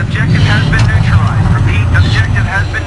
Objective has been neutralized. Repeat, objective has been